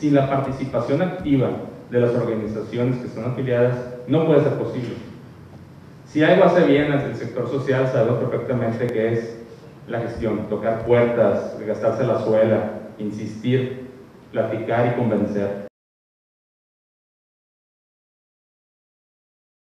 sin la participación activa de las organizaciones que están afiliadas, no puede ser posible. Si algo hace bien el sector social, sabemos perfectamente que es la gestión, tocar puertas, gastarse la suela, insistir, platicar y convencer.